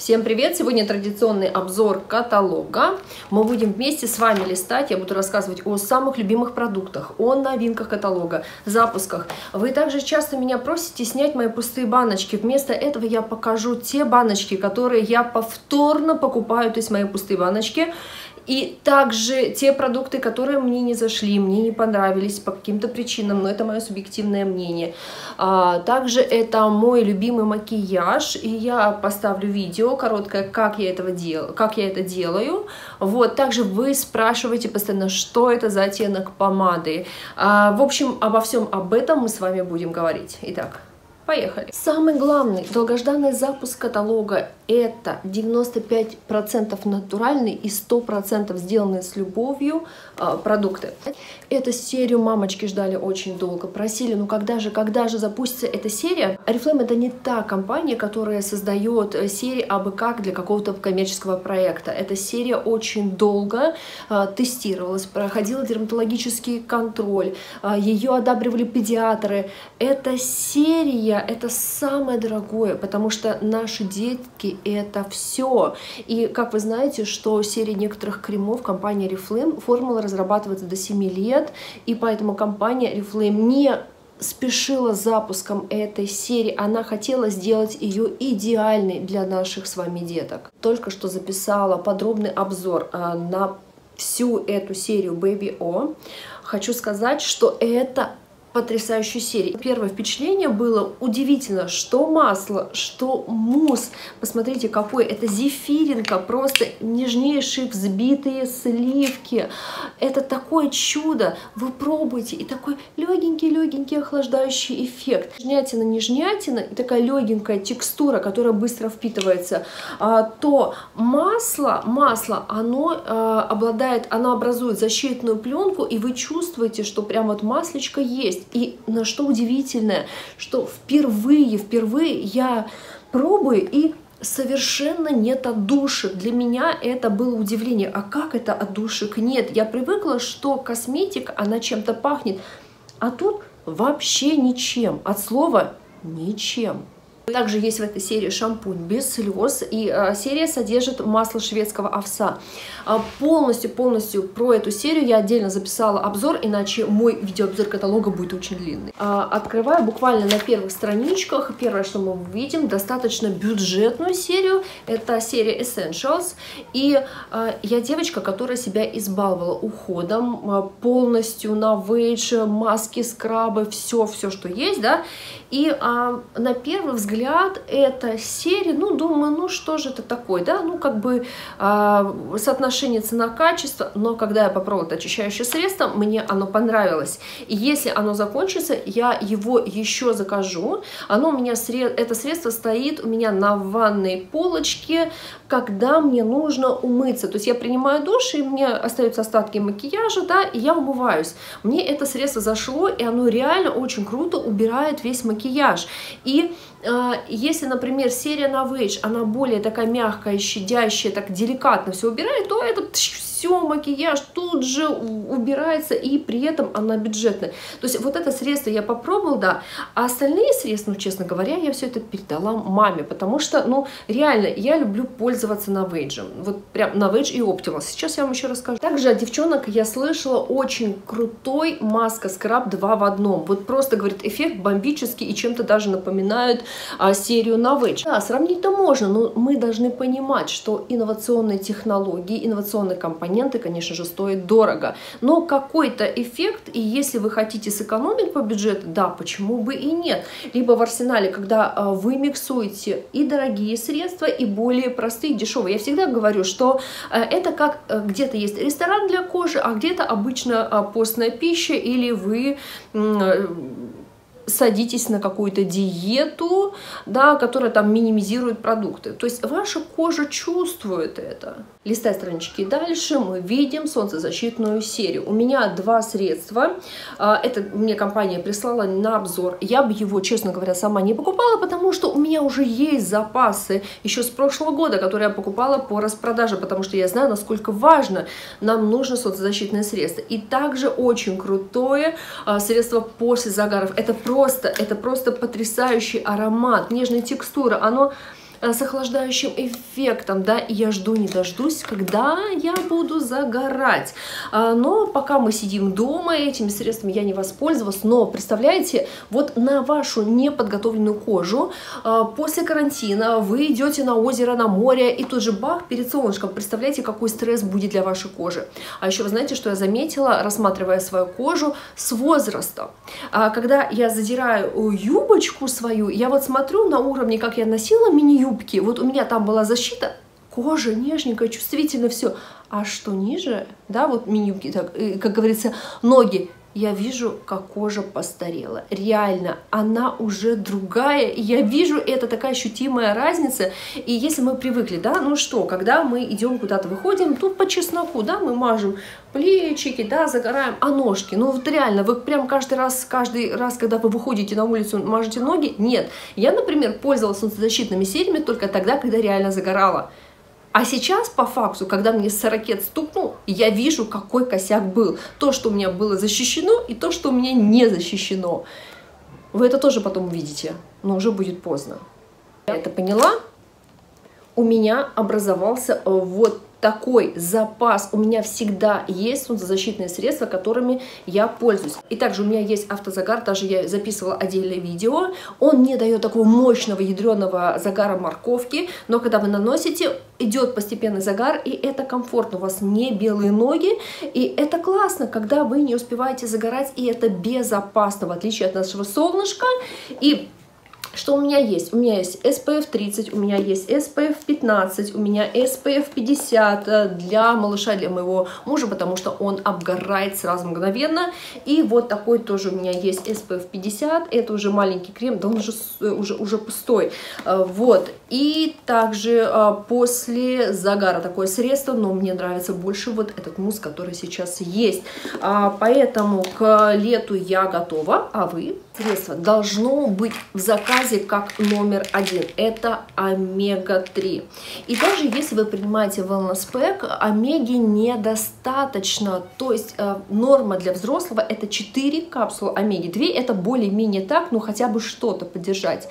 Всем привет! Сегодня традиционный обзор каталога. Мы будем вместе с вами листать. Я буду рассказывать о самых любимых продуктах, о новинках каталога, запусках. Вы также часто меня просите снять мои пустые баночки. Вместо этого я покажу те баночки, которые я повторно покупаю, то есть мои пустые баночки. И также те продукты, которые мне не зашли, мне не понравились по каким-то причинам, но это мое субъективное мнение. А, также это мой любимый макияж, и я поставлю видео короткое, как я, этого дел, как я это делаю. Вот, также вы спрашиваете постоянно, что это за оттенок помады. А, в общем, обо всем об этом мы с вами будем говорить. Итак, Поехали. Самый главный долгожданный запуск каталога это 95% натуральный и 100% сделанные с любовью э, продукты. Эту серию мамочки ждали очень долго, просили, ну когда же, когда же запустится эта серия? Oriflame это не та компания, которая создает э, серии абы как для какого-то коммерческого проекта. Эта серия очень долго э, тестировалась, проходила дерматологический контроль, э, ее одабривали педиатры. Эта серия это самое дорогое, потому что наши детки это все. И как вы знаете, что серия некоторых кремов компания Reflame, формула разрабатывается до 7 лет, и поэтому компания Reflame не спешила с запуском этой серии, она хотела сделать ее идеальной для наших с вами деток. Только что записала подробный обзор э, на всю эту серию Baby O. Хочу сказать, что это потрясающую серию. Первое впечатление было удивительно, что масло, что мусс. Посмотрите, какой это зефиринка, просто нежнейшие взбитые сливки. Это такое чудо. Вы пробуйте, и такой легенький-легенький охлаждающий эффект. Нежнятина-нежнятина и такая легенькая текстура, которая быстро впитывается. А, то масло, масло, оно а, обладает, оно образует защитную пленку, и вы чувствуете, что прям вот маслечко есть есть. И на что удивительное, что впервые, впервые я пробую и совершенно нет отдушек. Для меня это было удивление. А как это отдушек нет? Я привыкла, что косметика, она чем-то пахнет. А тут вообще ничем. От слова ничем. Также есть в этой серии шампунь без слез, и а, серия содержит масло шведского овса. А, полностью, полностью про эту серию я отдельно записала обзор, иначе мой видеообзор каталога будет очень длинный. А, открываю буквально на первых страничках. Первое, что мы увидим, достаточно бюджетную серию. Это серия Essentials. И а, я девочка, которая себя избаловала уходом а, полностью на вейдж, маски, скрабы, все, все, что есть, да. И а, на первый взгляд эта серия, ну, думаю, ну, что же это такое, да, ну, как бы а, соотношение цена-качество, но когда я попробовала это очищающее средство, мне оно понравилось. И если оно закончится, я его еще закажу. Оно у меня, это средство стоит у меня на ванной полочке, когда мне нужно умыться. То есть я принимаю душ, и мне остаются остатки макияжа, да, и я умываюсь. Мне это средство зашло, и оно реально очень круто убирает весь макияж. И э, если, например, серия на Novage, она более такая мягкая, щадящая, так деликатно все убирает, то это все, макияж тут же убирается, и при этом она бюджетная. То есть вот это средство я попробовала, да, а остальные средства, ну, честно говоря, я все это передала маме, потому что, ну, реально, я люблю пользоваться Novage, вот прям Novage и Optimal. Сейчас я вам еще расскажу. Также от девчонок я слышала очень крутой маска скраб 2 в одном. Вот просто, говорит, эффект бомбический и чем-то даже напоминают а, серию Novage. Да, сравнить-то можно, но мы должны понимать, что инновационные технологии, инновационные компании компоненты, конечно же, стоят дорого. Но какой-то эффект, и если вы хотите сэкономить по бюджету, да, почему бы и нет. Либо в арсенале, когда а, вы миксуете и дорогие средства, и более простые, дешевые. Я всегда говорю, что а, это как а, где-то есть ресторан для кожи, а где-то обычно постная пища, или вы садитесь на какую-то диету, да, которая там минимизирует продукты. То есть ваша кожа чувствует это. Листая странички дальше, мы видим солнцезащитную серию. У меня два средства. А, это мне компания прислала на обзор. Я бы его, честно говоря, сама не покупала, потому что у меня уже есть запасы еще с прошлого года, которые я покупала по распродаже, потому что я знаю, насколько важно нам нужно солнцезащитное средство. И также очень крутое а, средство после загаров. Это просто, это просто потрясающий аромат, нежная текстура. Оно с охлаждающим эффектом, да, и я жду не дождусь, когда я буду загорать. А, но пока мы сидим дома, этими средствами я не воспользовалась, но представляете, вот на вашу неподготовленную кожу а, после карантина вы идете на озеро, на море, и тут же бах, перед солнышком, представляете, какой стресс будет для вашей кожи. А еще вы знаете, что я заметила, рассматривая свою кожу с возрастом. А, когда я задираю юбочку свою, я вот смотрю на уровне, как я носила мини-юбки, вот у меня там была защита, кожа нежненькая, чувствительно все. А что ниже, да, вот мини-юбки, так, как говорится, ноги, я вижу, как кожа постарела. Реально, она уже другая. И я вижу, это такая ощутимая разница. И если мы привыкли, да, ну что, когда мы идем куда-то выходим, тут по чесноку, да, мы мажем плечики, да, загораем, а ножки, ну вот реально, вы прям каждый раз, каждый раз, когда вы выходите на улицу, мажете ноги, нет. Я, например, пользовалась солнцезащитными сериями только тогда, когда реально загорала. А сейчас, по факту, когда мне 40 стукнул, я вижу, какой косяк был. То, что у меня было защищено, и то, что у меня не защищено. Вы это тоже потом увидите, но уже будет поздно. Я это поняла. У меня образовался вот такой запас у меня всегда есть солнцезащитные средства, которыми я пользуюсь. И также у меня есть автозагар, даже я записывала отдельное видео. Он не дает такого мощного ядреного загара морковки, но когда вы наносите, идет постепенный загар, и это комфортно. У вас не белые ноги, и это классно, когда вы не успеваете загорать, и это безопасно, в отличие от нашего солнышка. И что у меня есть? У меня есть SPF 30, у меня есть SPF 15, у меня SPF 50 э, для малыша, для моего мужа, потому что он обгорает сразу мгновенно. И вот такой тоже у меня есть SPF 50, это уже маленький крем, да он уже, э, уже, уже пустой. Э, вот, и также после загара такое средство, но мне нравится больше вот этот мусс, который сейчас есть. А, поэтому к лету я готова, а вы? Средство должно быть в заказе как номер один. Это омега-3. И даже если вы принимаете wellness pack, омеги недостаточно. То есть э, норма для взрослого это 4 капсулы омеги-2. Это более-менее так, ну хотя бы что-то поддержать.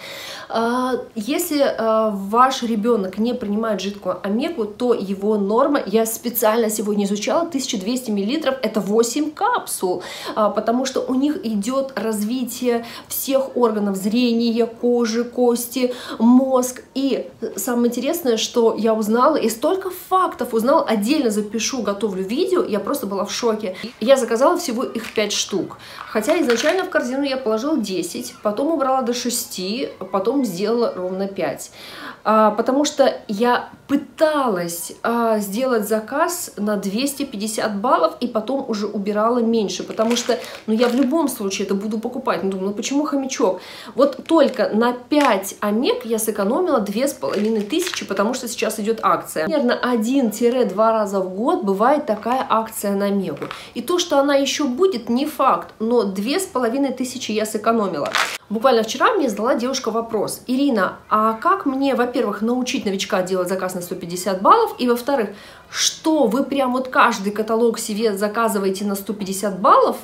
Э, если э, ваш ребенок не принимает жидкую омегу, то его норма, я специально сегодня изучала, 1200 мл, это 8 капсул, э, потому что у них идет развитие всех органов зрения, кожи, кости, мозг. И самое интересное, что я узнала, и столько фактов узнала, отдельно запишу, готовлю видео, я просто была в шоке. Я заказала всего их 5 штук. Хотя изначально в корзину я положила 10, потом убрала до 6, потом сделала ровно 5. А, потому что я пыталась а, сделать заказ на 250 баллов и потом уже убирала меньше, потому что, ну, я в любом случае это буду покупать. Ну, думаю, ну, почему хомячок? Вот только на 5 омег я сэкономила 2500, потому что сейчас идет акция. Примерно 1-2 раза в год бывает такая акция на омегу. И то, что она еще будет, не факт, но 2500 я сэкономила. Буквально вчера мне задала девушка вопрос. Ирина, а как мне, во-первых, научить новичка делать заказ на 150 баллов? И, во-вторых, что вы прям вот каждый каталог себе заказываете на 150 баллов?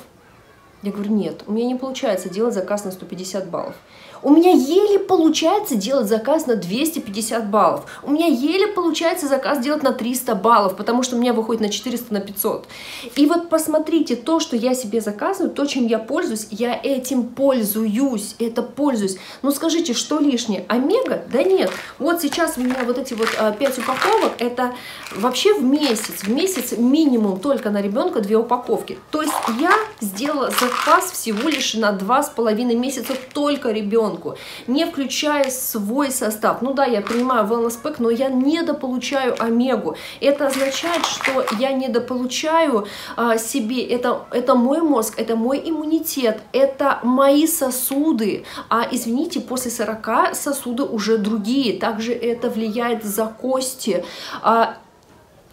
Я говорю, нет, у меня не получается делать заказ на 150 баллов. У меня еле получается делать заказ на 250 баллов. У меня еле получается заказ делать на 300 баллов, потому что у меня выходит на 400, на 500. И вот посмотрите, то, что я себе заказываю, то, чем я пользуюсь, я этим пользуюсь, это пользуюсь. Ну скажите, что лишнее? Омега? Да нет. Вот сейчас у меня вот эти вот 5 а, упаковок, это вообще в месяц. В месяц минимум только на ребенка 2 упаковки. То есть я сделала заказ всего лишь на 2,5 месяца только ребенку ребенку, не включая свой состав. Ну да, я принимаю wellness pack, но я недополучаю омегу. Это означает, что я недополучаю а, себе, это, это мой мозг, это мой иммунитет, это мои сосуды. А извините, после 40 сосуды уже другие. Также это влияет за кости. А,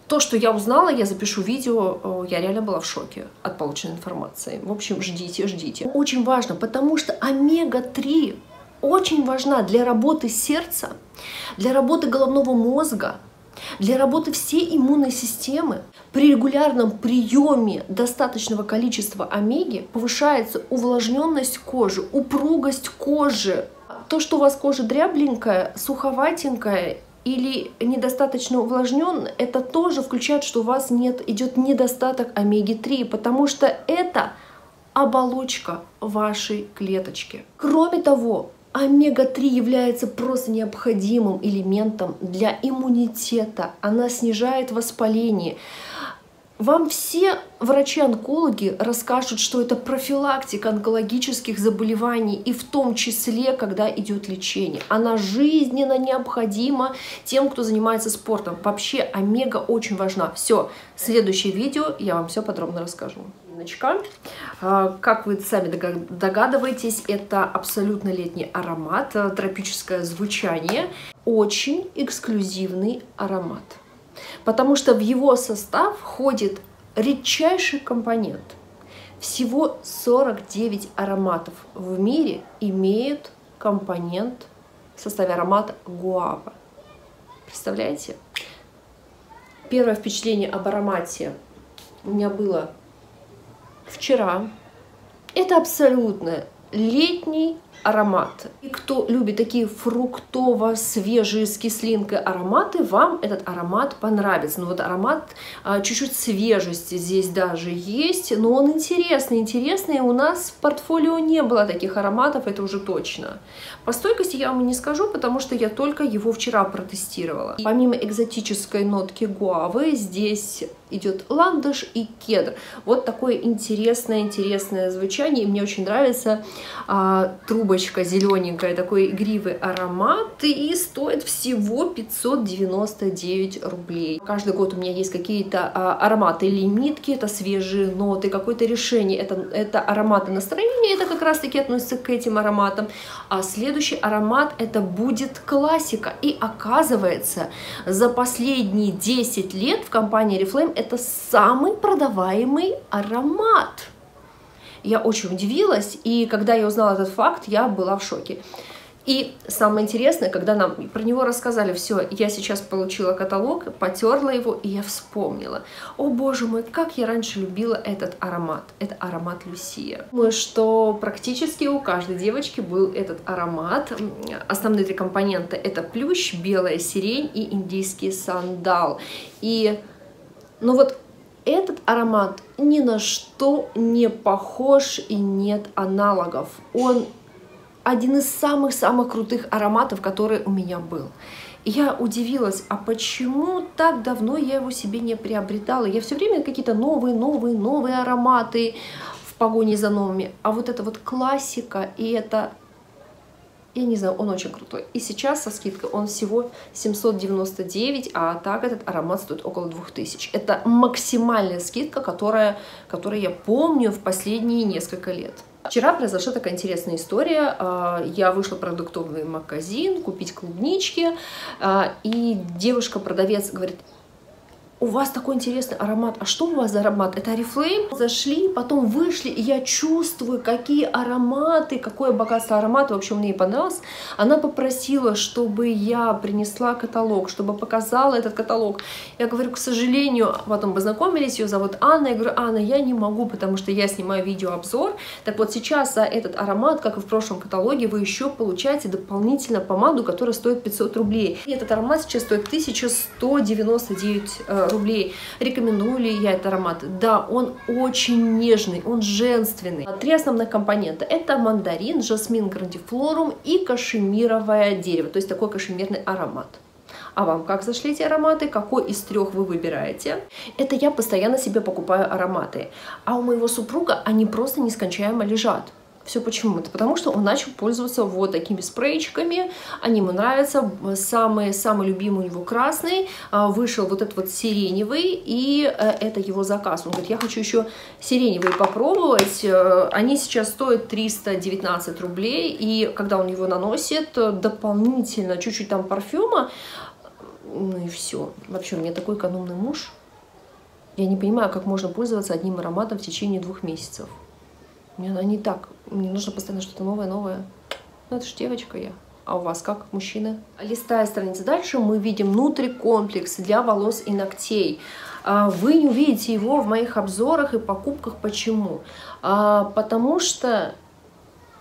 то, что я узнала, я запишу видео, я реально была в шоке от полученной информации. В общем, ждите, ждите. Очень важно, потому что омега-3 очень важна для работы сердца, для работы головного мозга, для работы всей иммунной системы. При регулярном приеме достаточного количества омеги повышается увлажненность кожи, упругость кожи, то, что у вас кожа дрябленькая, суховатенькая или недостаточно увлажнен, это тоже включает, что у вас нет, идет недостаток омеги-3, потому что это оболочка вашей клеточки. Кроме того, омега-3 является просто необходимым элементом для иммунитета. Она снижает воспаление. Вам все врачи-онкологи расскажут, что это профилактика онкологических заболеваний, и в том числе, когда идет лечение. Она жизненно необходима тем, кто занимается спортом. Вообще омега очень важна. Все, следующее видео я вам все подробно расскажу. Ночка. Как вы сами догадываетесь, это абсолютно летний аромат, тропическое звучание, очень эксклюзивный аромат потому что в его состав входит редчайший компонент. Всего 49 ароматов в мире имеют компонент в составе аромата гуава. Представляете? Первое впечатление об аромате у меня было вчера. Это абсолютно летний аромат. И кто любит такие фруктово-свежие с кислинкой ароматы, вам этот аромат понравится. Ну вот аромат а, чуть-чуть свежести здесь даже есть, но он интересный, интересный. У нас в портфолио не было таких ароматов, это уже точно. По стойкости я вам не скажу, потому что я только его вчера протестировала. Помимо экзотической нотки гуавы, здесь идет ландыш и кедр. Вот такое интересное-интересное звучание. И мне очень нравится а, трубочка зелененькая, такой игривый аромат. И стоит всего 599 рублей. Каждый год у меня есть какие-то а, ароматы лимитки, это свежие ноты, какое-то решение, это, это ароматы настроения, это как раз-таки относится к этим ароматам. А следующий аромат это будет классика. И оказывается, за последние 10 лет в компании Reflame это самый продаваемый аромат. Я очень удивилась, и когда я узнала этот факт, я была в шоке. И самое интересное, когда нам про него рассказали, все, я сейчас получила каталог, потерла его, и я вспомнила. О боже мой, как я раньше любила этот аромат. Это аромат Люсия. Думаю, что практически у каждой девочки был этот аромат. Основные три компонента это плющ, белая сирень и индийский сандал. И но вот этот аромат ни на что не похож и нет аналогов. Он один из самых-самых крутых ароматов, который у меня был. Я удивилась, а почему так давно я его себе не приобретала? Я все время какие-то новые, новые, новые ароматы в погоне за новыми. А вот это вот классика, и это я не знаю, он очень крутой. И сейчас со скидкой он всего 799, а так этот аромат стоит около 2000. Это максимальная скидка, которая, которую я помню в последние несколько лет. Вчера произошла такая интересная история. А, я вышла в продуктовый магазин купить клубнички, а, и девушка-продавец говорит, у вас такой интересный аромат. А что у вас за аромат? Это Oriflame. Зашли, потом вышли, и я чувствую, какие ароматы, какое богатство аромата. В общем, мне понравилось. Она попросила, чтобы я принесла каталог, чтобы показала этот каталог. Я говорю, к сожалению, потом познакомились, ее зовут Анна. Я говорю, Анна, я не могу, потому что я снимаю видеообзор. Так вот, сейчас за этот аромат, как и в прошлом каталоге, вы еще получаете дополнительно помаду, которая стоит 500 рублей. И этот аромат сейчас стоит 1199 рублей рублей. Рекомендую ли я этот аромат? Да, он очень нежный, он женственный. Три основных компонента. Это мандарин, жасмин грандифлорум и кашемировое дерево, то есть такой кашемирный аромат. А вам как зашли эти ароматы? Какой из трех вы выбираете? Это я постоянно себе покупаю ароматы. А у моего супруга они просто нескончаемо лежат. Все почему? Это потому что он начал пользоваться вот такими спрейчиками, они ему нравятся, самый, самый любимый у него красный, а, вышел вот этот вот сиреневый, и э, это его заказ. Он говорит, я хочу еще сиреневый попробовать, э, они сейчас стоят 319 рублей, и когда он его наносит, дополнительно чуть-чуть там парфюма, ну и все. Вообще, у меня такой экономный муж, я не понимаю, как можно пользоваться одним ароматом в течение двух месяцев. Мне она не так. Мне нужно постоянно что-то новое, новое. Ну, это же девочка я. А у вас как, мужчины? Листая страницу дальше, мы видим внутрикомплекс для волос и ногтей. А, вы не увидите его в моих обзорах и покупках. Почему? А, потому что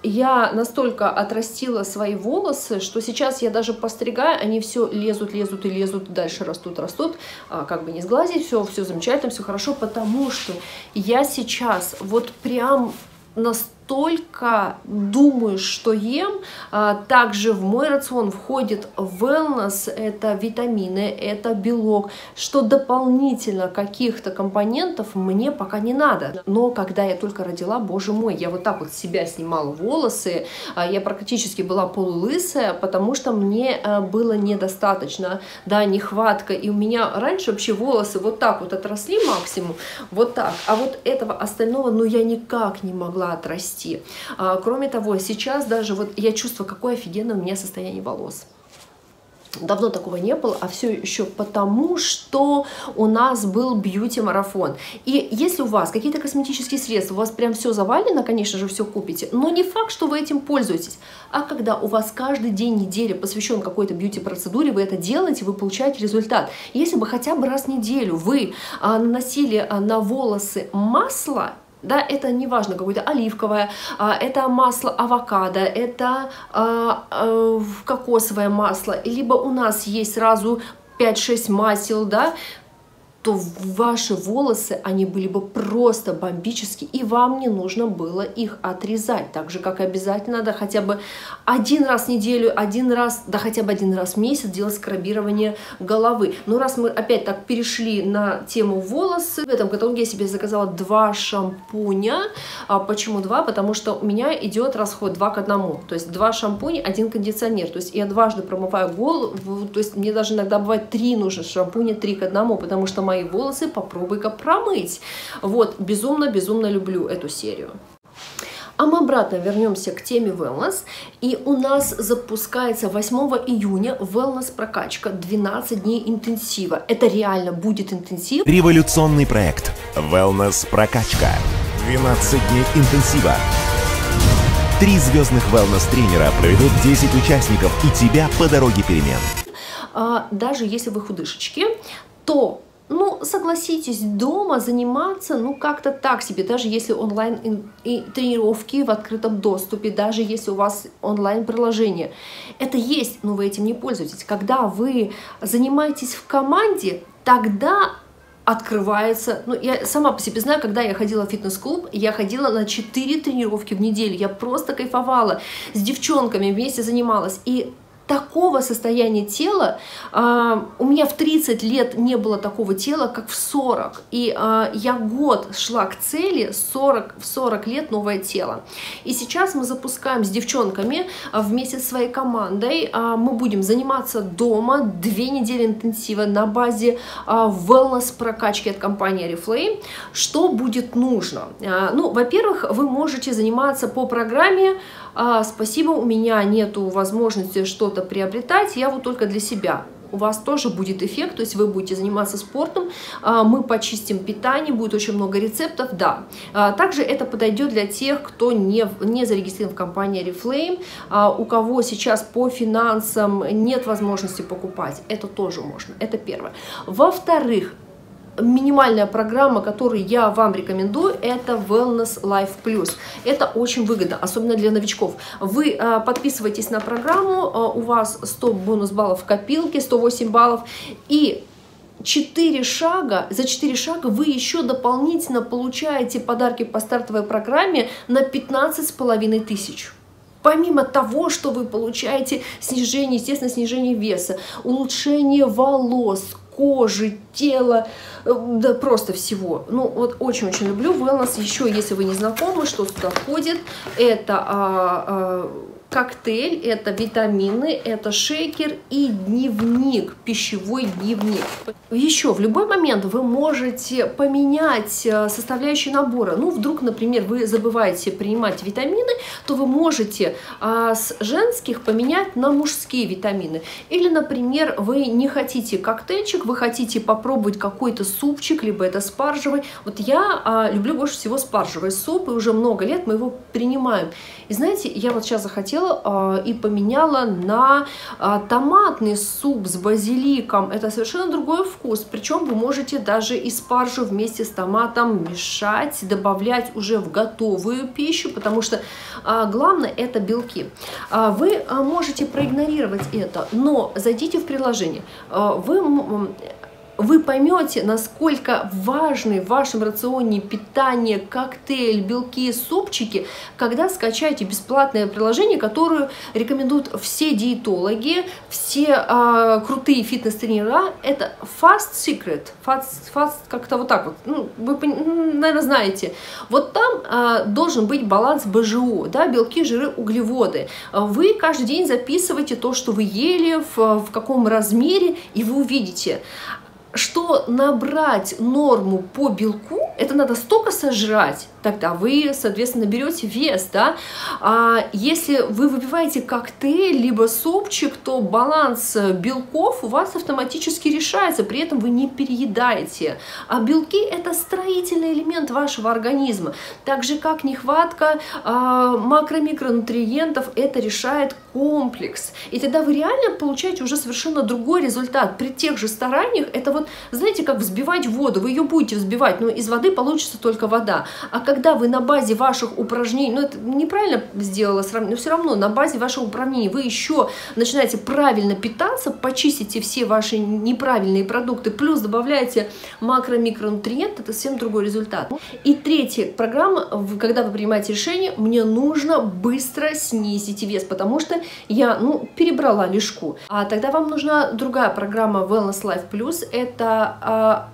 я настолько отрастила свои волосы, что сейчас я даже постригаю, они все лезут, лезут и лезут, дальше растут, растут, а, как бы не сглазить, все, все замечательно, все хорошо, потому что я сейчас вот прям nos настолько думаю, что ем. А, также в мой рацион входит wellness, это витамины, это белок, что дополнительно каких-то компонентов мне пока не надо. Но когда я только родила, боже мой, я вот так вот себя снимала волосы, а, я практически была полулысая, потому что мне а, было недостаточно, да, нехватка. И у меня раньше вообще волосы вот так вот отросли максимум, вот так. А вот этого остального, ну, я никак не могла отрасти. Кроме того, сейчас даже вот я чувствую, какое офигенное у меня состояние волос. Давно такого не было, а все еще потому, что у нас был бьюти-марафон. И если у вас какие-то косметические средства, у вас прям все завалено, конечно же, все купите, но не факт, что вы этим пользуетесь. А когда у вас каждый день недели посвящен какой-то бьюти-процедуре, вы это делаете, вы получаете результат. Если бы хотя бы раз в неделю вы а, наносили а, на волосы масло, да, это не важно, какое-то оливковое, а, это масло авокадо, это а, а, кокосовое масло, либо у нас есть сразу 5-6 масел, да, то ваши волосы, они были бы просто бомбические, и вам не нужно было их отрезать. Так же, как обязательно надо хотя бы один раз в неделю, один раз, да хотя бы один раз в месяц делать скрабирование головы. Но раз мы опять так перешли на тему волосы, в этом каталоге я себе заказала два шампуня. А почему два? Потому что у меня идет расход два к одному. То есть два шампуня, один кондиционер. То есть я дважды промываю голову, то есть мне даже иногда бывает три нужно шампуня, три к одному, потому что мои волосы, попробуй-ка промыть. Вот, безумно-безумно люблю эту серию. А мы обратно вернемся к теме wellness. И у нас запускается 8 июня wellness прокачка 12 дней интенсива. Это реально будет интенсив. Революционный проект wellness прокачка 12 дней интенсива. Три звездных wellness тренера проведут 10 участников и тебя по дороге перемен. А, даже если вы худышечки, то ну, согласитесь, дома заниматься, ну, как-то так себе, даже если онлайн и тренировки в открытом доступе, даже если у вас онлайн-приложение. Это есть, но вы этим не пользуетесь. Когда вы занимаетесь в команде, тогда открывается, ну, я сама по себе знаю, когда я ходила в фитнес-клуб, я ходила на 4 тренировки в неделю, я просто кайфовала, с девчонками вместе занималась, и такого состояния тела, э, у меня в 30 лет не было такого тела, как в 40. И э, я год шла к цели, 40, в 40 лет новое тело. И сейчас мы запускаем с девчонками э, вместе с своей командой, мы будем заниматься дома, две недели интенсива на базе wellness прокачки от компании Reflame. Что будет нужно? Ну, во-первых, вы можете заниматься по программе а, спасибо, у меня нету возможности что-то приобретать, я вот только для себя у вас тоже будет эффект, то есть вы будете заниматься спортом, а, мы почистим питание, будет очень много рецептов, да. А, также это подойдет для тех, кто не, не зарегистрирован в компании Reflame, а, у кого сейчас по финансам нет возможности покупать, это тоже можно, это первое. Во-вторых, минимальная программа, которую я вам рекомендую, это Wellness Life Plus. Это очень выгодно, особенно для новичков. Вы э, подписываетесь на программу, э, у вас 100 бонус баллов в копилке, 108 баллов, и 4 шага, за 4 шага вы еще дополнительно получаете подарки по стартовой программе на 15 с половиной тысяч. Помимо того, что вы получаете снижение, естественно, снижение веса, улучшение волос, кожи, тела, э, да просто всего. Ну, вот очень-очень люблю wellness. Еще, если вы не знакомы, что сюда входит, это а, а, коктейль, это витамины, это шейкер и дневник, пищевой дневник. Еще в любой момент вы можете поменять э, составляющие набора. Ну, вдруг, например, вы забываете принимать витамины, то вы можете а, с женских поменять на мужские витамины. Или, например, вы не хотите коктейльчик, вы хотите попробовать какой-то супчик, либо это спаржевый. Вот я а, люблю больше всего спаржевый суп, и уже много лет мы его принимаем. И знаете, я вот сейчас захотела сделала и поменяла на томатный суп с базиликом. Это совершенно другой вкус. Причем вы можете даже и спаржу вместе с томатом мешать, добавлять уже в готовую пищу, потому что главное это белки. Вы можете проигнорировать это, но зайдите в приложение. Вы вы поймете, насколько важны в вашем рационе питание, коктейль, белки, супчики, когда скачаете бесплатное приложение, которое рекомендуют все диетологи, все а, крутые фитнес-тренера. Это Fast Secret. Fast, fast как-то вот так вот. Ну, вы, наверное, знаете. Вот там а, должен быть баланс БЖО, да, белки, жиры, углеводы. Вы каждый день записываете то, что вы ели, в, в каком размере, и вы увидите что набрать норму по белку, это надо столько сожрать, тогда вы, соответственно, берете вес, да. А если вы выпиваете коктейль, либо супчик, то баланс белков у вас автоматически решается, при этом вы не переедаете. А белки – это строительный элемент вашего организма. Так же, как нехватка а, макро-микронутриентов, это решает комплекс. И тогда вы реально получаете уже совершенно другой результат. При тех же стараниях это вот, знаете, как взбивать воду. Вы ее будете взбивать, но из воды получится только вода. А когда вы на базе ваших упражнений, ну это неправильно сделала но все равно на базе ваших упражнений вы еще начинаете правильно питаться, почистите все ваши неправильные продукты, плюс добавляете макро-микронутриенты, это совсем другой результат. И третья программа, когда вы принимаете решение, мне нужно быстро снизить вес, потому что я, ну, перебрала лишку. А тогда вам нужна другая программа Wellness Life Plus, это а,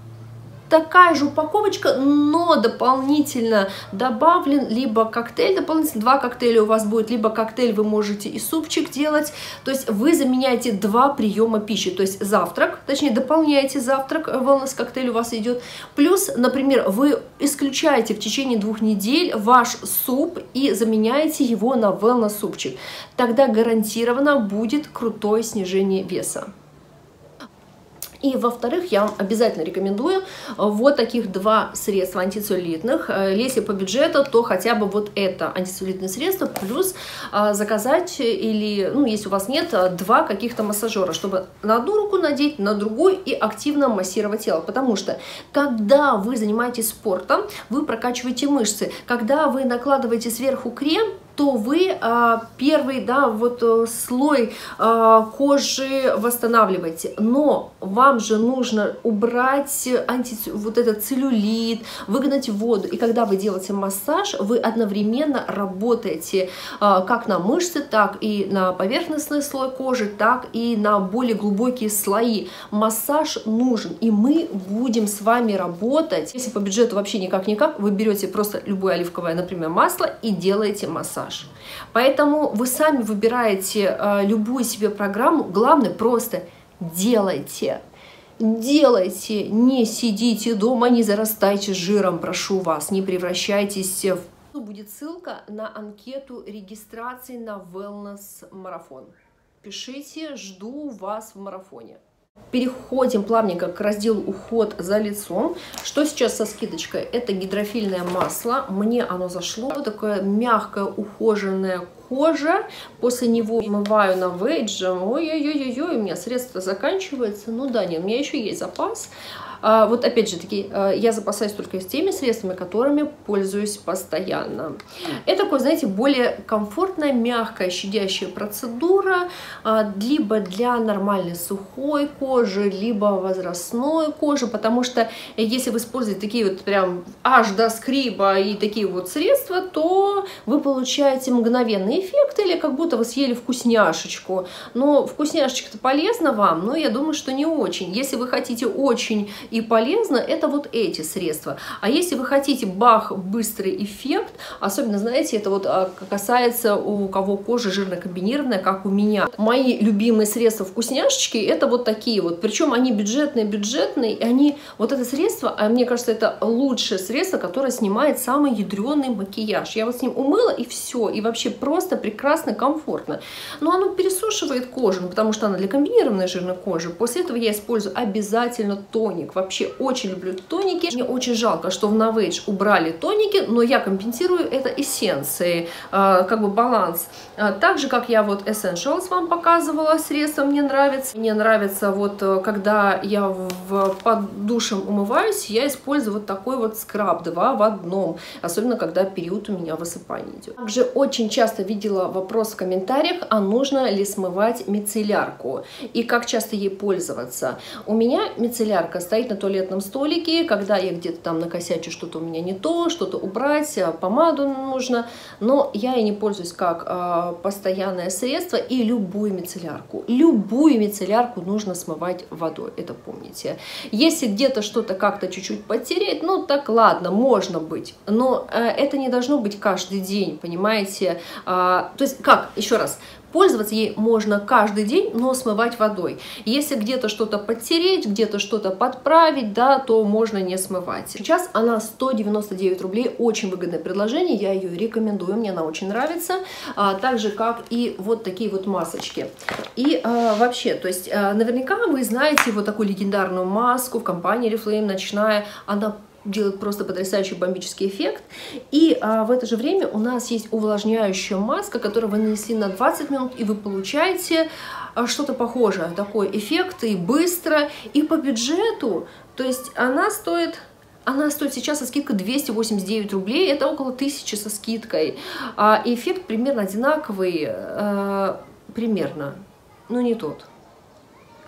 такая же упаковочка, но дополнительно добавлен либо коктейль, дополнительно два коктейля у вас будет, либо коктейль вы можете и супчик делать, то есть вы заменяете два приема пищи, то есть завтрак, точнее дополняете завтрак, э, wellness коктейль у вас идет, плюс, например, вы исключаете в течение двух недель ваш суп и заменяете его на wellness супчик, тогда гарантированно будет крутое снижение веса. И во-вторых, я вам обязательно рекомендую э, вот таких два средства антицеллюлитных. Э, если по бюджету, то хотя бы вот это антицеллюлитное средство, плюс э, заказать или, ну, если у вас нет, два каких-то массажера, чтобы на одну руку надеть, на другую и активно массировать тело. Потому что, когда вы занимаетесь спортом, вы прокачиваете мышцы. Когда вы накладываете сверху крем, то вы а, первый, да, вот э, слой а, кожи восстанавливаете. Но вам же нужно убрать анти, вот этот целлюлит, выгнать воду. И когда вы делаете массаж, вы одновременно работаете а, как на мышцы, так и на поверхностный слой кожи, так и на более глубокие слои. Массаж нужен, и мы будем с вами работать. Если по бюджету вообще никак-никак, вы берете просто любое оливковое, например, масло и делаете массаж массаж. Поэтому вы сами выбираете э, любую себе программу. Главное просто делайте. Делайте, не сидите дома, не зарастайте жиром, прошу вас, не превращайтесь в... Будет ссылка на анкету регистрации на Wellness марафон. Пишите, жду вас в марафоне. Переходим плавненько к разделу уход за лицом. Что сейчас со скидочкой? Это гидрофильное масло. Мне оно зашло. Вот такая мягкая, ухоженная кожа. После него смываю на вейджем. Ой-ой-ой-ой, у меня средство заканчивается. Ну да, нет, у меня еще есть запас. А, вот опять же таки, а, я запасаюсь только с теми средствами, которыми пользуюсь постоянно. Это такой, знаете, более комфортная, мягкая, щадящая процедура, а, либо для нормальной сухой кожи, либо возрастной кожи, потому что если вы используете такие вот прям аж до скриба и такие вот средства, то вы получаете мгновенный эффект или как будто вы съели вкусняшечку. Но вкусняшечка-то полезна вам, но я думаю, что не очень. Если вы хотите очень и полезно, это вот эти средства. А если вы хотите бах, быстрый эффект, особенно, знаете, это вот а, касается у кого кожа жирно-комбинированная, как у меня. Мои любимые средства вкусняшечки, это вот такие вот. Причем они бюджетные-бюджетные, и они, вот это средство, а мне кажется, это лучшее средство, которое снимает самый ядреный макияж. Я вот с ним умыла, и все. И вообще просто просто, прекрасно, комфортно. Но оно пересушивает кожу, ну, потому что она для комбинированной жирной кожи. После этого я использую обязательно тоник. Вообще очень люблю тоники. Мне очень жалко, что в Novage убрали тоники, но я компенсирую это эссенцией, а, как бы баланс. А, так же, как я вот Essentials вам показывала, средство мне нравится. Мне нравится вот, э, когда я в, под душем умываюсь, я использую вот такой вот скраб, два в одном. Особенно, когда период у меня высыпания идет. Также очень часто видела вопрос в комментариях, а нужно ли смывать мицеллярку и как часто ей пользоваться. У меня мицеллярка стоит на туалетном столике, когда я где-то там накосячу, что-то у меня не то, что-то убрать, а помаду нужно, но я и не пользуюсь как э, постоянное средство и любую мицеллярку. Любую мицеллярку нужно смывать водой, это помните. Если где-то что-то как-то чуть-чуть потереть, ну так ладно, можно быть, но э, это не должно быть каждый день, понимаете? А, то есть как, еще раз, Пользоваться ей можно каждый день, но смывать водой. Если где-то что-то подтереть, где-то что-то подправить, да, то можно не смывать. Сейчас она 199 рублей, очень выгодное предложение, я ее рекомендую, мне она очень нравится. А, так же, как и вот такие вот масочки. И а, вообще, то есть а, наверняка вы знаете вот такую легендарную маску в компании Reflame ночная, она делает просто потрясающий бомбический эффект. И а, в это же время у нас есть увлажняющая маска, которую вы нанесли на 20 минут, и вы получаете а, что-то похожее, такой эффект и быстро, и по бюджету. То есть она стоит она стоит сейчас со скидкой 289 рублей, это около 1000 со скидкой. А эффект примерно одинаковый, э, примерно, но не тот.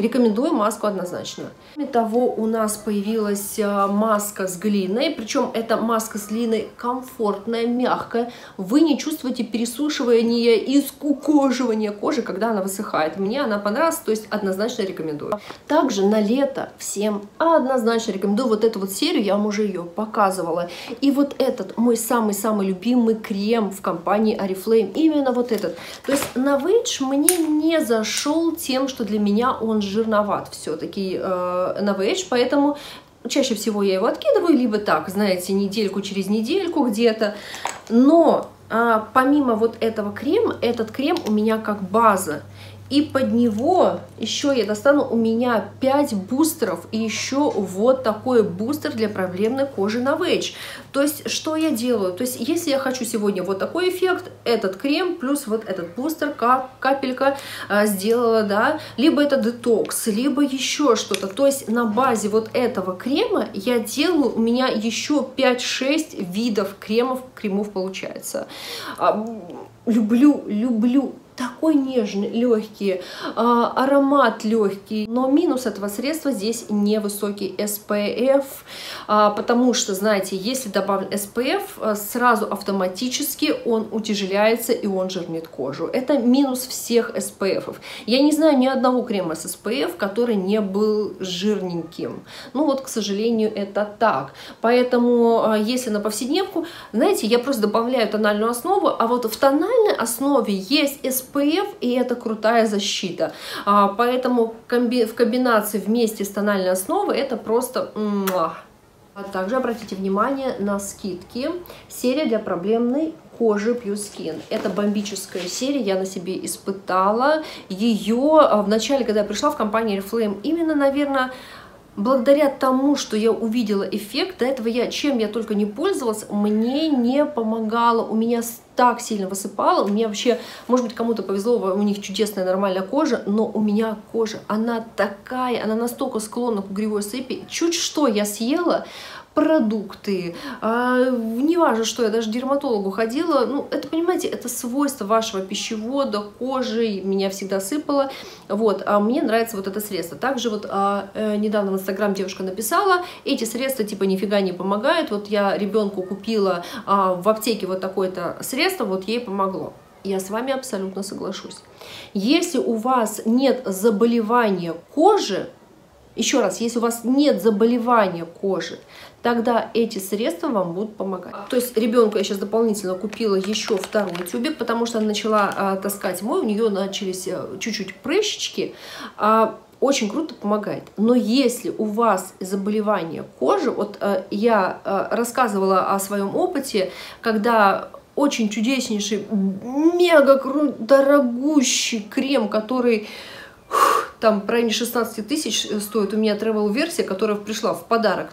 Рекомендую маску однозначно. Кроме того, у нас появилась а, маска с глиной, причем эта маска с глиной комфортная, мягкая. Вы не чувствуете пересушивания и скукоживания кожи, когда она высыхает. Мне она понравилась, то есть однозначно рекомендую. Также на лето всем однозначно рекомендую вот эту вот серию, я вам уже ее показывала. И вот этот мой самый-самый любимый крем в компании Oriflame, именно вот этот. То есть на Novage мне не зашел тем, что для меня он жирноват все-таки э, на VH, поэтому чаще всего я его откидываю, либо так, знаете, недельку через недельку где-то. Но а, помимо вот этого крема, этот крем у меня как база. И под него еще я достану у меня 5 бустеров и еще вот такой бустер для проблемной кожи на Вэйдж. То есть что я делаю? То есть если я хочу сегодня вот такой эффект, этот крем плюс вот этот бустер, как капелька а, сделала, да, либо это детокс, либо еще что-то. То есть на базе вот этого крема я делаю, у меня еще 5-6 видов кремов, кремов получается. А, люблю, люблю такой нежный, легкий, а, аромат легкий. Но минус этого средства здесь невысокий SPF, а, потому что, знаете, если добавлен SPF, а, сразу автоматически он утяжеляется и он жирнит кожу. Это минус всех SPF. Я не знаю ни одного крема с SPF, который не был жирненьким. Ну вот, к сожалению, это так. Поэтому, если на повседневку, знаете, я просто добавляю тональную основу, а вот в тональной основе есть SPF, SPF, и это крутая защита. А, поэтому в комбинации вместе с тональной основой это просто... А также обратите внимание на скидки. Серия для проблемной кожи Pure Skin. Это бомбическая серия, я на себе испытала ее а, в начале, когда я пришла в компанию Reflame, именно, наверное, благодаря тому, что я увидела эффект, до этого я чем я только не пользовалась, мне не помогало, у меня так сильно высыпало, мне вообще, может быть, кому-то повезло, у них чудесная нормальная кожа, но у меня кожа, она такая, она настолько склонна к угревой сыпи, чуть что я съела, продукты, а, не что, я даже к дерматологу ходила, ну, это, понимаете, это свойство вашего пищевода, кожи, меня всегда сыпало, вот, а мне нравится вот это средство. Также вот а, э, недавно в Инстаграм девушка написала, эти средства типа нифига не помогают, вот я ребенку купила а, в аптеке вот такое-то средство, вот ей помогло. Я с вами абсолютно соглашусь. Если у вас нет заболевания кожи, еще раз, если у вас нет заболевания кожи, тогда эти средства вам будут помогать. То есть ребенку я сейчас дополнительно купила еще второй тюбик, потому что она начала а, таскать мой, у нее начались а, чуть-чуть прыщички. А, очень круто помогает. Но если у вас заболевание кожи, вот э, я э, рассказывала о своем опыте, когда очень чудеснейший, мега дорогущий крем, который там в районе 16 тысяч стоит у меня travel версия, которая пришла в подарок.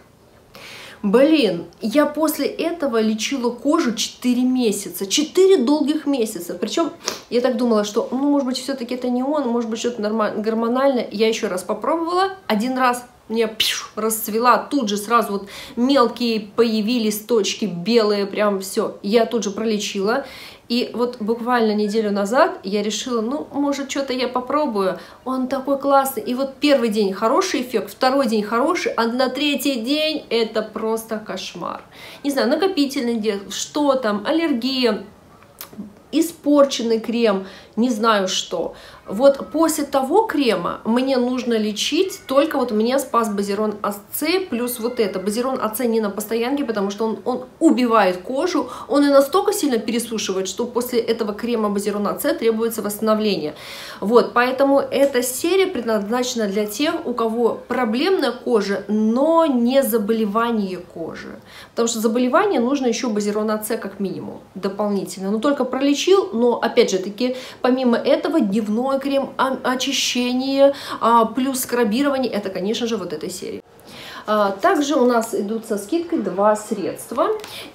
Блин, я после этого лечила кожу 4 месяца, 4 долгих месяца. Причем я так думала, что, ну, может быть, все-таки это не он, может быть, что-то гормональное. Я еще раз попробовала, один раз мне пиш, расцвела, тут же сразу вот мелкие появились точки, белые, прям все. Я тут же пролечила. И вот буквально неделю назад я решила, ну, может, что-то я попробую. Он такой классный. И вот первый день хороший эффект, второй день хороший, а на третий день это просто кошмар. Не знаю, накопительный день, что там, аллергия, испорченный крем, не знаю что. Вот после того крема мне нужно лечить только вот меня спас базирон АЦ плюс вот это. Базирон АЦ не на постоянке, потому что он, он убивает кожу, он и настолько сильно пересушивает, что после этого крема базирон АЦ требуется восстановление. Вот, поэтому эта серия предназначена для тех, у кого проблемная кожа, но не заболевание кожи. Потому что заболевание нужно еще базирон АЦ как минимум дополнительно. Но только пролечил, но опять же таки помимо этого дневной крем, очищение, а, плюс скрабирование, это, конечно же, вот этой серии. А, также у нас идут со скидкой два средства.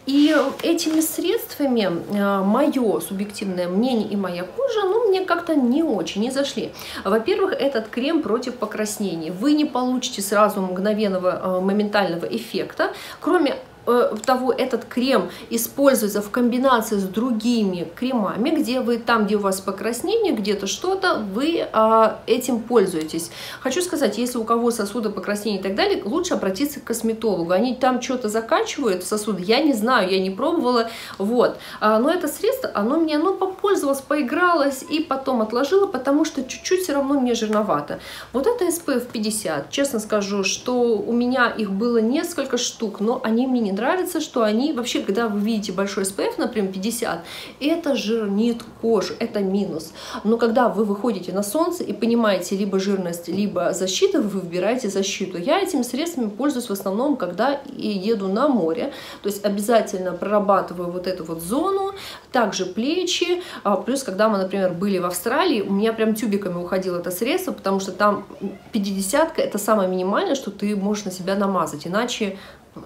И этими средствами а, мое субъективное мнение и моя кожа, ну, мне как-то не очень, не зашли. Во-первых, этот крем против покраснений. Вы не получите сразу мгновенного, моментального эффекта. Кроме того этот крем используется в комбинации с другими кремами, где вы там, где у вас покраснение, где-то что-то, вы а, этим пользуетесь. Хочу сказать, если у кого сосуды покраснения и так далее, лучше обратиться к косметологу. Они там что-то закачивают в сосуды, я не знаю, я не пробовала, вот. А, но это средство, оно мне, оно попользовалось, поигралось и потом отложила, потому что чуть-чуть все равно мне жирновато. Вот это SPF 50, честно скажу, что у меня их было несколько штук, но они мне не нравится, что они, вообще, когда вы видите большой SPF, например, 50, это жирнит кожу, это минус. Но когда вы выходите на солнце и понимаете либо жирность, либо защиту, вы выбираете защиту. Я этими средствами пользуюсь в основном, когда еду на море, то есть обязательно прорабатываю вот эту вот зону, также плечи, а, плюс когда мы, например, были в Австралии, у меня прям тюбиками уходило это средство, потому что там 50 это самое минимальное, что ты можешь на себя намазать, иначе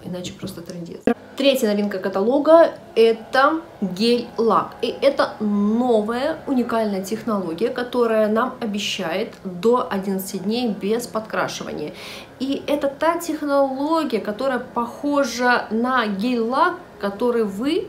иначе просто трендец. Третья новинка каталога – это гель-лак. И это новая уникальная технология, которая нам обещает до 11 дней без подкрашивания. И это та технология, которая похожа на гель-лак, который вы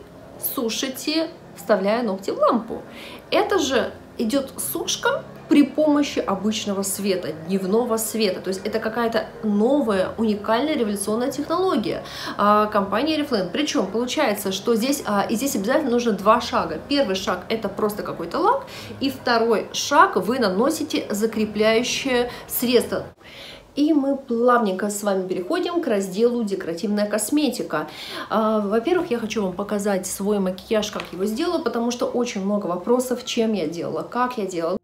сушите, вставляя ногти в лампу. Это же идет сушка при помощи обычного света, дневного света. То есть это какая-то новая, уникальная, революционная технология а, компании Reflame. Причем получается, что здесь, а, и здесь обязательно нужно два шага. Первый шаг это просто какой-то лак, и второй шаг вы наносите закрепляющее средство. И мы плавненько с вами переходим к разделу декоративная косметика. А, во-первых, я хочу вам показать свой макияж, как его сделала, потому что очень много вопросов, чем я делала, как я делала.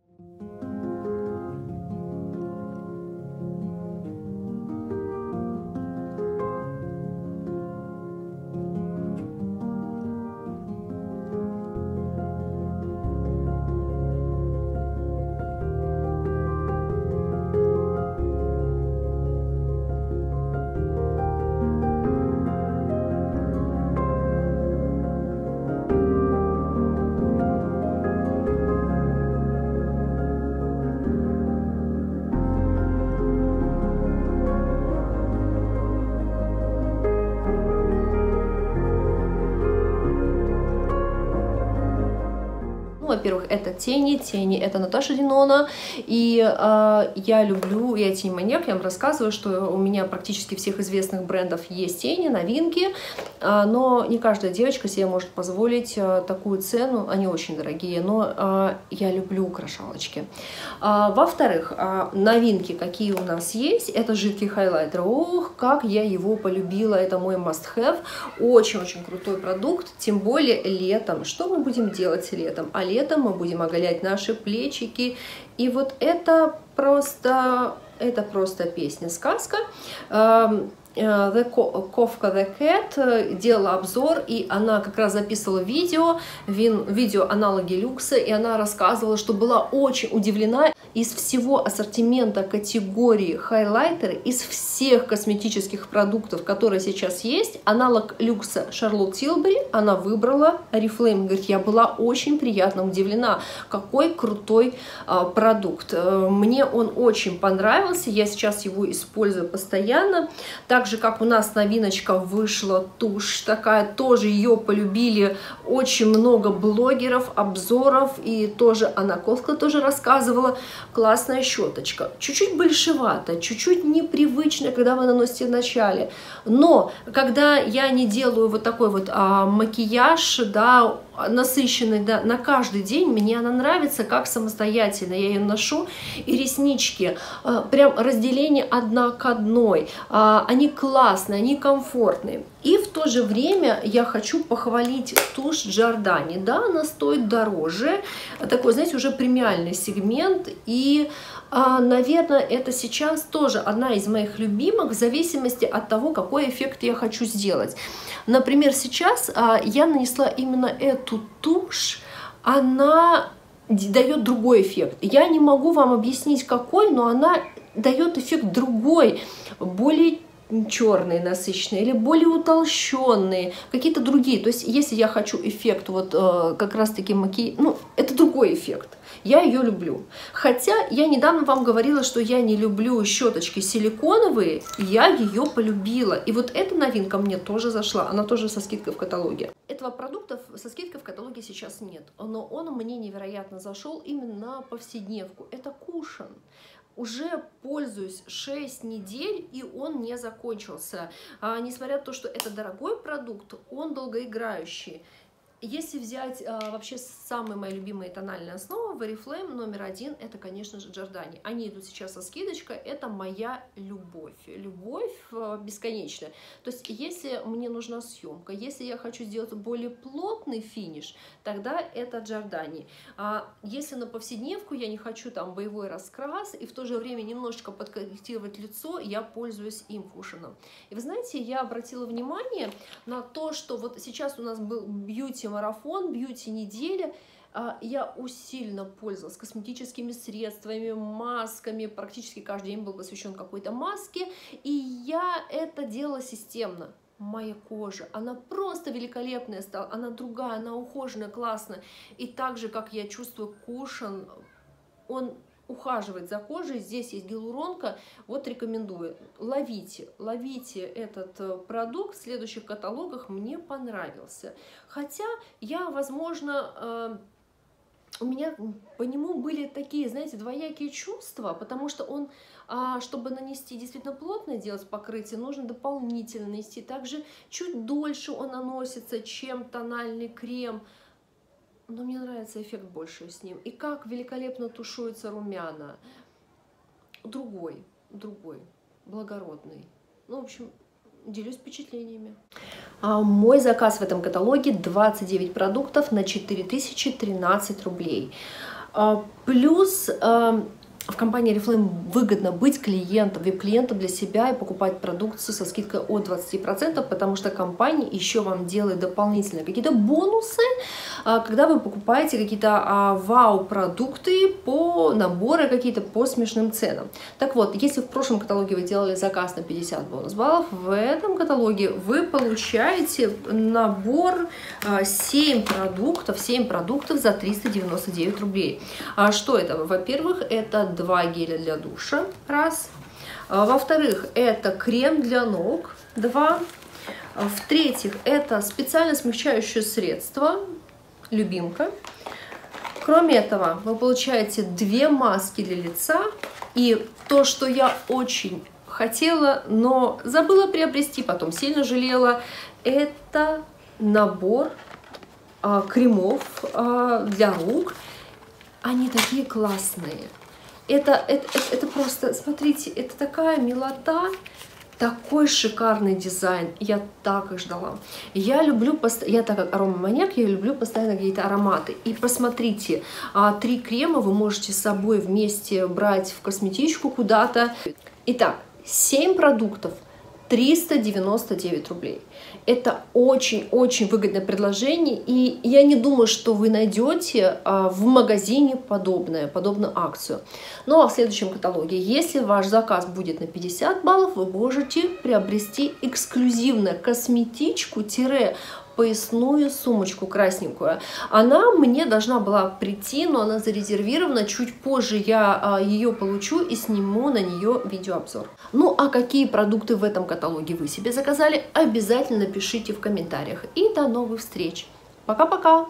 Во-первых, это тени, тени это Наташа Динона, и э, я люблю, я тень маньяк, я вам рассказываю, что у меня практически всех известных брендов есть тени, новинки, э, но не каждая девочка себе может позволить э, такую цену, они очень дорогие, но э, я люблю украшалочки. Э, Во-вторых, э, новинки, какие у нас есть, это жидкий хайлайтер, ох, как я его полюбила, это мой must-have, очень-очень крутой продукт, тем более летом, что мы будем делать летом, а летом мы будем оголять наши плечики. И вот это просто, это просто песня-сказка. Эм, The Ковка The Cat делала обзор, и она как раз записывала видео, видео аналоги люкса, и она рассказывала, что была очень удивлена из всего ассортимента категории хайлайтеры, из всех косметических продуктов, которые сейчас есть, аналог люкса Шарлотт Тилбери, она выбрала Oriflame. Говорит, я была очень приятно удивлена, какой крутой а, продукт. Э, мне он очень понравился, я сейчас его использую постоянно. Так же, как у нас новиночка вышла тушь такая, тоже ее полюбили очень много блогеров, обзоров, и тоже Анна Ковка тоже рассказывала классная щеточка. Чуть-чуть большевато, чуть-чуть непривычно, когда вы наносите в начале. Но когда я не делаю вот такой вот а, макияж, да, насыщенный да, на каждый день, мне она нравится как самостоятельно, я ее ношу, и реснички, а, прям разделение одна к одной, а, они классные, они комфортные. И в то же время я хочу похвалить тушь Джордани, да, она стоит дороже, такой, знаете, уже премиальный сегмент, и а, наверное, это сейчас тоже одна из моих любимых в зависимости от того, какой эффект я хочу сделать. Например, сейчас а, я нанесла именно эту тушь, она дает другой эффект. Я не могу вам объяснить, какой, но она дает эффект другой, более черные насыщенные или более утолщенные, какие-то другие. То есть, если я хочу эффект вот э, как раз-таки маки... ну, это другой эффект. Я ее люблю. Хотя я недавно вам говорила, что я не люблю щеточки силиконовые, я ее полюбила. И вот эта новинка мне тоже зашла, она тоже со скидкой в каталоге. Этого продукта со скидкой в каталоге сейчас нет, но он мне невероятно зашел именно на повседневку. Это кушан уже пользуюсь 6 недель, и он не закончился. А, несмотря на то, что это дорогой продукт, он долгоиграющий. Если взять а, вообще самые мои любимые тональные основы, в Oriflame номер один это, конечно же, Giordani. Они идут сейчас со скидочкой, это моя любовь. Любовь а, бесконечная. То есть, если мне нужна съемка, если я хочу сделать более плотный финиш, тогда это Giordani. А если на повседневку я не хочу там боевой раскрас и в то же время немножечко подкорректировать лицо, я пользуюсь им кушаном. И вы знаете, я обратила внимание на то, что вот сейчас у нас был бьюти бьюти-марафон, бьюти-неделя, а, я усиленно пользовалась косметическими средствами, масками, практически каждый день был посвящен какой-то маске, и я это делала системно. Моя кожа, она просто великолепная стала, она другая, она ухоженная, классная. И так же, как я чувствую кушан, он ухаживать за кожей. Здесь есть гиалуронка. Вот рекомендую. Ловите, ловите этот э, продукт. В следующих каталогах мне понравился. Хотя я, возможно, э, у меня по нему были такие, знаете, двоякие чувства, потому что он, а, чтобы нанести действительно плотное делать покрытие, нужно дополнительно нанести. Также чуть дольше он наносится, чем тональный крем но мне нравится эффект больше с ним. И как великолепно тушуется румяна. Другой, другой, благородный. Ну, в общем, делюсь впечатлениями. А мой заказ в этом каталоге 29 продуктов на 4013 рублей. А, плюс а, в компании Reflame выгодно быть клиентом, вип-клиентом для себя и покупать продукцию со скидкой от 20%, потому что компания еще вам делает дополнительные какие-то бонусы, а, когда вы покупаете какие-то а, вау-продукты по наборы какие-то по смешным ценам. Так вот, если в прошлом каталоге вы делали заказ на 50 бонус баллов, в этом каталоге вы получаете набор 7 а, продуктов, 7 продуктов за 399 рублей. Что это? Во-первых, это два геля для душа, раз. А, во-вторых, это крем для ног, два. А, в-третьих, это специально смягчающее средство, любимка. Кроме этого, вы получаете две маски для лица. И то, что я очень хотела, но забыла приобрести, потом сильно жалела, это набор а, кремов а, для рук. Они такие классные это, это, это, просто, смотрите, это такая милота, такой шикарный дизайн. Я так их ждала. Я люблю, я так как аромаманьяк, я люблю постоянно какие-то ароматы. И посмотрите, а, три крема вы можете с собой вместе брать в косметичку куда-то. Итак, 7 продуктов 399 рублей. Это очень-очень выгодное предложение, и я не думаю, что вы найдете а, в магазине подобное, подобную акцию. Ну а в следующем каталоге, если ваш заказ будет на 50 баллов, вы можете приобрести эксклюзивно косметичку поясную сумочку красненькую. Она мне должна была прийти, но она зарезервирована. Чуть позже я а, ее получу и сниму на нее видеообзор. Ну а какие продукты в этом каталоге вы себе заказали, обязательно пишите в комментариях. И до новых встреч. Пока-пока!